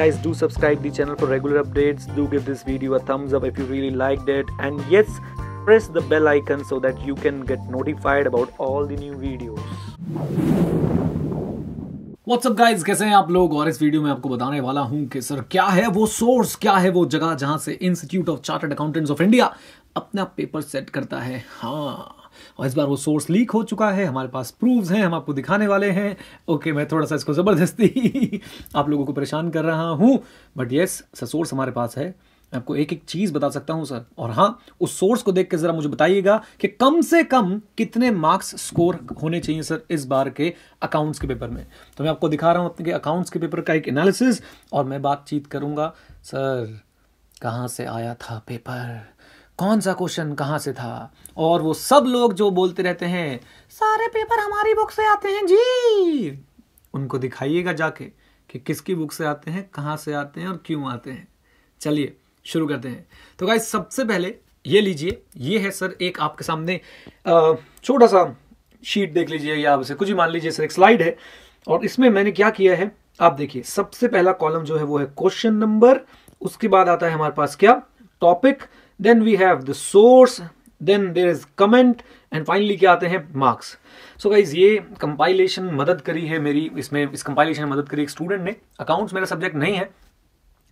Guys, do subscribe the channel for regular updates. Do give this video a thumbs up if you really liked it. And yes, press the bell icon so that you can get notified about all the new videos. What's up guys कैसे हैं आप लोग और इस video में आपको बताने वाला हूँ कि सर क्या है वो सोर्स क्या है वो जगह जहाँ से institute of chartered accountants of India अपना पेपर सेट करता है हाँ और इस बार वो सोर्स लीक हो चुका है, हमारे पास प्रूफ्स हैं, हम आपको दिखाने वाले हैं। ओके मैं थोड़ा सा इसको ज़बरदस्ती आप लोगों को परेशान कर रहा हूँ। बट येस सर सोर्स हमारे पास है। मैं आपको एक एक चीज़ बता सकता हूँ, सर। और हाँ उस सोर्स को देख के ज़रा मुझे बताइएगा कि कम से कम कितने मार्क्स स्कोर होने चाहिए, सर, इस बार के अकाउंट्स के पेपर में। तो मैं आपको दिखा रहा हूँ अपने अकाउंट्स के पेपर का एक एनालिसिस और मैं बातचीत करूँगा। सर, कहाँ से आया था पेपर कौन सा क्वेश्चन कहाँ से था? और वो सब लोग जो बोलते रहते हैं, सारे पेपर हमारी बुक से आते हैं, जी। उनको दिखाइएगा जाके कि किसकी बुक से आते हैं, कहाँ से आते हैं और क्यों आते हैं। चलिए, शुरू करते हैं। तो गाइस सबसे पहले ये लीजिए, ये है सर एक आपके सामने छोटा सा शीट देख लीजिए या उसे कुछ ही मान लीजिए, सर एक स्लाइड है। और इसमें मैंने क्या किया है, आप देखिए, सबसे पहला कॉलम जो है वो है क्वेश्चन नंबर उसके बाद आता है हमारे पास क्या? Topic then we have the source then there is comment and finally क्या आते हैं? मार्क्स सो गाइज़ ये कंपाइलेशन मदद करी है मेरी। इसमें इस कंपाइलेशन में मदद करी एक स्टूडेंट ने। अकाउंट्स मेरा सब्जेक्ट नहीं है।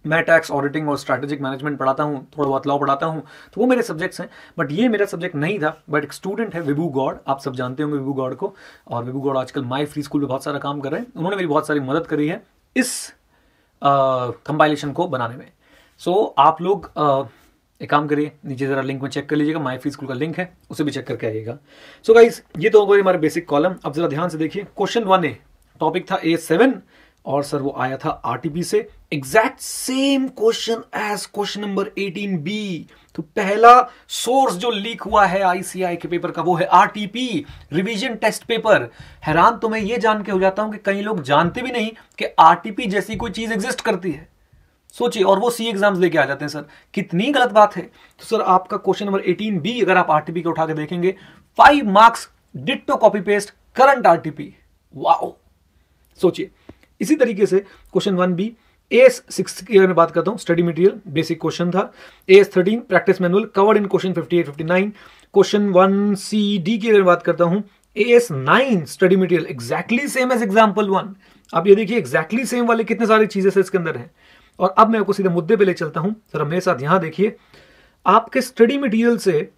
मैं टैक्स ऑडिटिंग और स्ट्रैटेजिक मैनेजमेंट पढ़ाता हूँ थोड़ा बहुत लॉ पढ़ाता हूँ तो वो मेरे सब्जेक्ट्स हैं। बट ये मेरा सब्जेक्ट नहीं था। बट एक स्टूडेंट है विभू गौड़ आप सब जानते होंगे विभू गौड़ को। और विभू गौड़ आजकल माई फ्री स्कूल में बहुत सारा काम कर रहे हैं। उन्होंने मेरी बहुत सारी मदद करी है इस कंपाइलेशन को बनाने में। सो so, आप लोग आ, एक काम करिए, नीचे जरा लिंक में चेक कर लीजिएगा माई फ्री स्कूल का लिंक है, उसे भी चेक करके आइएगा। सो गाइज़ ये तो हो हमारे बेसिक कॉलम अब जरा ध्यान से देखिए क्वेश्चन वन ए टॉपिक था ए सेवन और सर वो आया था आरटीपी से। Exact same question as question number 18 B तो पहला सोर्स जो लीक हुआ है आईसीआई के पेपर का, वो है आरटीपी रिवीजन टेस्ट पेपर हैरान तो मैं ये जान के हो जाता हूँ कि कई लोग जानते भी नहीं कि आरटीपी जैसी कोई चीज़ एग्जिस्ट करती है। सोचिए, और वो सी एग्ज़ाम्स लेके आ जाते हैं, सर। कितनी गलत बात है। तो सर, आपका क्वेश्चन नंबर 18 बी अगर आप आरटीपी को उठा के देखेंगे five marks ditto copy paste current RTP wow सोचिए, इसी तरीके से question one B S six की मैं बात करता हूँ स्टडी मटेरियल बेसिक क्वेश्चन था। S thirteen practice manual covered in question fifty eight fifty nine question one C D की अगर बात करता हूँ S nine study material exactly same as example one आप ये देखिए एग्जैक्टली सेम वाले कितने सारी चीज़ें इसके अंदर हैं। और अब मैं आपको सीधे मुद्दे पे ले चलता हूँ। सर मेरे साथ यहाँ देखिए। आपके स्टडी मटेरियल से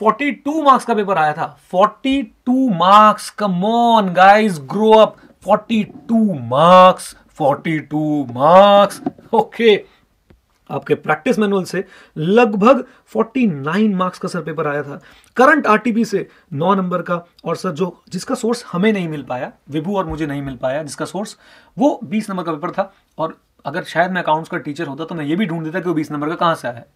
42 मार्क्स का पेपर आया था। 42 marks come on guys grow up 42 marks 42 marks okay आपके प्रैक्टिस मैनुअल से लगभग 49 मार्क्स का सर पेपर आया था। करंट आरटीपी से 9 नंबर का और सर जो, जिसका सोर्स हमें नहीं मिल पाया, विभू और मुझे नहीं मिल पाया, जिसका सोर्स वो 20 नंबर का पेपर था। और अगर शायद मैं अकाउंट्स का टीचर होता तो मैं ये भी ढूंढ देता कि वो बीस नंबर का कहाँ से आया है।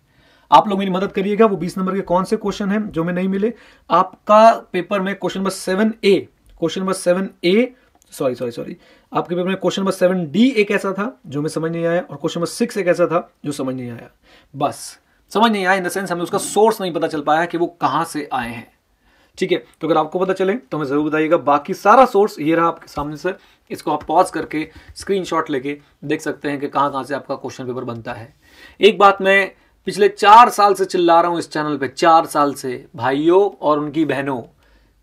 आप लोग मेरी मदद करिएगा, वो बीस नंबर के कौन से क्वेश्चन हैं जो मैं नहीं मिले? आपका पेपर में question number seven A question number seven A sorry sorry sorry आपके पेपर में क्वेश्चन नंबर सेवन डी एक ऐसा था जो मैं समझ नहीं आया और क्वेश्चन नंबर सिक्स एक ऐसा था जो समझ नहीं आया। बस, समझ नहीं आया इन द सेंस हमें उसका सोर्स नहीं पता चल पाया कि वो कहाँ से आए हैं। ठीक है तो अगर आपको पता चले तो हमें ज़रूर बताइएगा। बाकी सारा सोर्स ये रहा आपके सामने से। इसको आप पॉज करके स्क्रीनशॉट लेके देख सकते हैं कि कहाँ कहाँ से आपका क्वेश्चन पेपर बनता है। एक बात मैं पिछले चार साल से चिल्ला रहा हूँ इस चैनल पे, चार साल से। भाइयों और उनकी बहनों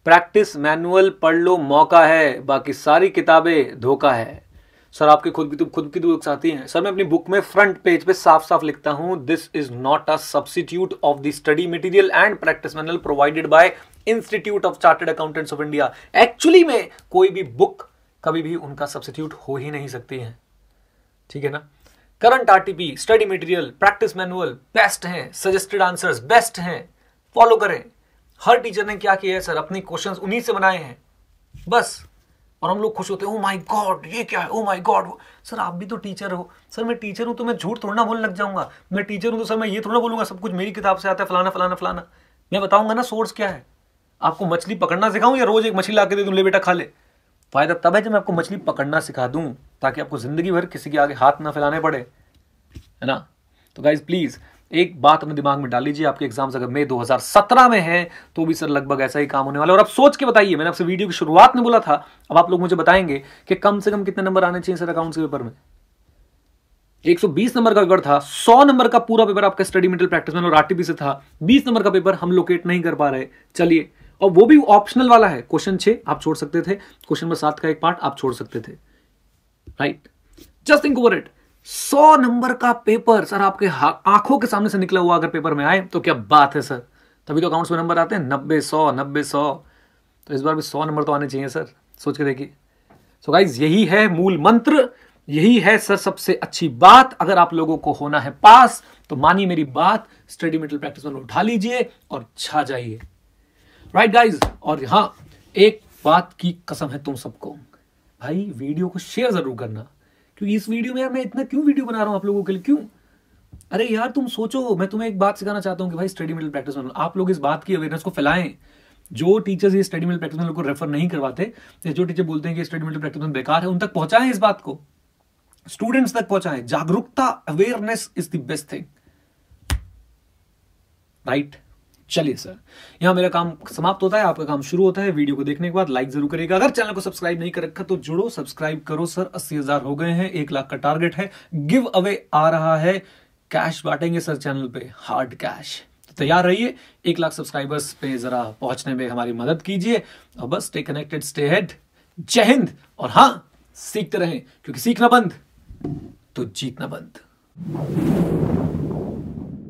प्रैक्टिस मैनुअल पढ़ लो, मौका है। बाकी सारी किताबें, धोखा है। सर, आपकी खुद की तो खुद की बुक्स आती हैं। सर, मैं अपनी बुक में फ्रंट पेज पे साफ़ साफ़ लिखता हूँ this is not a substitute of the study material and practice manual provided by institute of chartered accountants of India actually में कोई भी बुक कभी भी उनका सब्सिट्यूट हो ही नहीं सकती है। ठीक है ना? Current RTP study material practice manual best हैं सजेस्टेड आंसर्स बेस्ट हैं। फॉलो करें। हर टीचर ने क्या किया है सर अपने क्वेश्चंस उन्हीं से बनाए हैं। बस। और हम लोग खुश होते हैं ओ माय गॉड ये क्या है? ओ माय गॉड सर आप भी तो टीचर हो। सर मैं टीचर हूँ तो मैं झूठ थोड़ा ना बोलने लग जाऊँगा। मैं टीचर हूँ तो सर मैं ये थोड़ा बोलूँगा, सब कुछ मेरी किताब से आता है, फलाना फलाना फलाना। मैं बताऊँगा ना सोर्स क्या है। आपको मछली पकड़ना सिखाऊं या रोज एक मछली ला के दे दूँ, ले बेटा खा ले? फ़ायदा तब है जब मैं आपको मछली पकड़ना सिखा दूँ, ताकि आपको ज़िंदगी भर किसी के आगे हाथ ना फैलाने पड़े। है ना? तो गाइज़ प्लीज़ एक बात अपने दिमाग में डाल लीजिए, आपके एग्ज़ाम्स अगर मई 2017 में है तो भी सर लगभग ऐसा ही काम होने वाला है। और अब सोच के बताइए, मैंने आपसे वीडियो की शुरुआत में बोला था, अब आप लोग मुझे बताएँगे कि कम से कम कितने नंबर आने चाहिए सर अकाउंट्स के पेपर में? 120 नंबर का पेपर था 100 नंबर का पूरा पेपर आपका स्टडी मेंटल प्रैक्टिस में और आरटीपी से था। 20 नंबर का पेपर हम लोकेट नहीं कर पा रहे। चलिए और वो भी ऑप्शनल वाला है। क्वेश्चन छह, आप छोड़ सकते थे। क्वेश्चन नंबर सात का एक पार्ट आप छोड़ सकते थे। Right just think over it सौ नंबर का पेपर सर आपके आँखों के सामने से निकला हुआ अगर पेपर में आए तो क्या बात है सर तभी तो अकाउंट्स में नंबर आते हैं। नब्बे, सौ नब्बे, सौ। तो इस बार भी सौ नंबर तो आने चाहिए सर सोच के देखिए। सो गाइज़ यही है मूल मंत्र। यही है सर सबसे अच्छी बात। अगर आप लोगों को होना है पास तो मानिए मेरी बात। स्टडी मेटल प्रैक्टिस में उठा लीजिए और छा जाइए। राइट गाइज़ और हाँ एक बात की कसम है तुम सबको। भाई, वीडियो को शेयर ज़रूर करना, क्योंकि इस वीडियो में यार मैं इतना क्यों वीडियो बना रहा हूँ आप लोगों के लिए? क्यों? अरे यार, तुम सोचो, मैं तुम्हें एक बात सिखाना चाहता हूँ कि भाई स्टडी मेटल प्रैक्टिस में आप लोग इस बात की अवेयरनेस को फैलाएँ। जो टीचर्स ये स्टडी मेटल प्रैक्टिस में को रेफर नहीं करवाते जो टीचर बोलते हैं कि स्टडी मेटल प्रैक्टिस बेकार है, उन तक पहुंचाएँ इस बात को। स्टूडेंट्स तक पहुंचाएँ। जागरूकता awareness is the best thing right चलिए सर, यहाँ मेरा काम समाप्त होता है, आपका काम शुरू होता है, वीडियो को देखने के बाद लाइक ज़रूर करेगा अगर चैनल को सब्सक्राइब नहीं कर रखा तो जुड़ो, सब्सक्राइब करो सर, अस्सी हज़ार हो गए हैं, एक लाख का टारगेट है गिव अवे आ रहा है कैश बांटेंगे सर चैनल पे हार्ड कैश तो तैयार रहिए, एक लाख सब्सक्राइबर्स पे जरा पहुँचने में हमारी मदद कीजिए, और बस स्टे कनेक्टेड स्टे हेड जय हिंद, और हाँ सीखते रहें, क्योंकि सीखना बंद तो जीतना बंद।